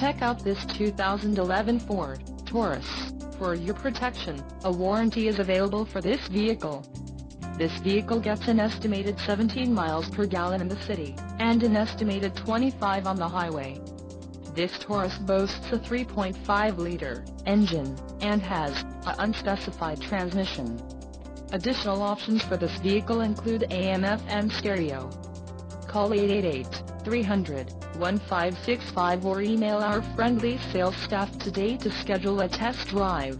Check out this 2011 Ford Taurus. For your protection, a warranty is available for this vehicle. This vehicle gets an estimated 17 miles per gallon in the city, and an estimated 25 on the highway. This Taurus boasts a 3.5-liter engine, and has a unspecified transmission. Additional options for this vehicle include AM-FM stereo. Call 888-300-1565 or email our friendly sales staff today to schedule a test drive.